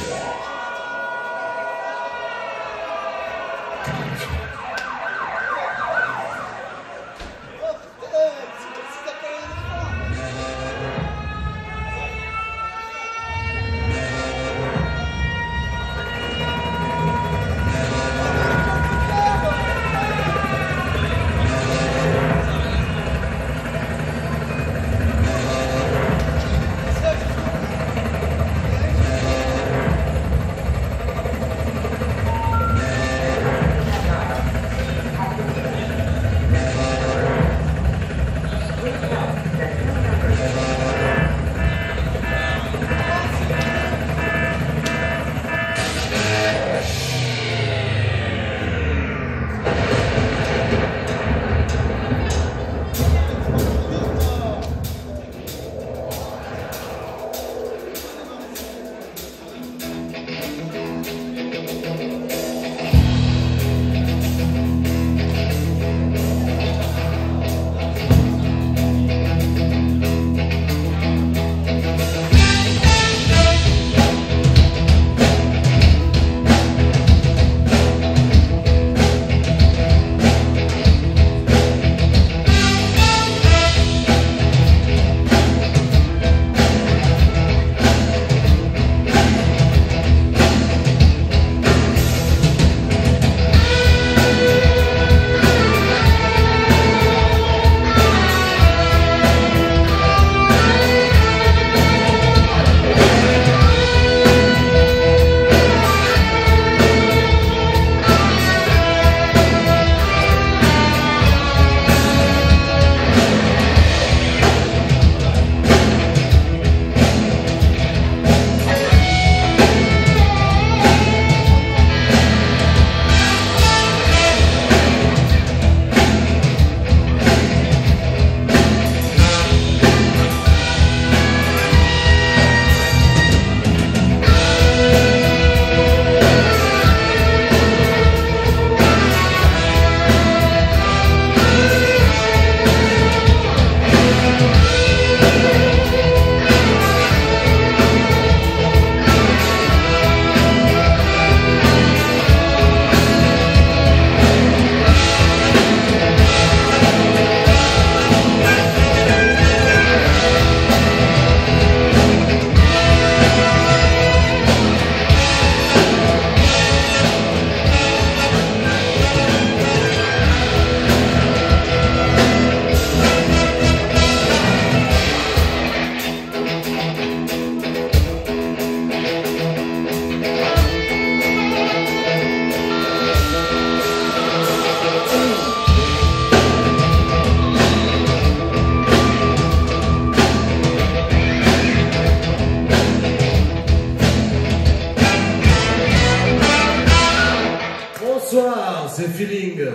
Yeah. Zefiringa.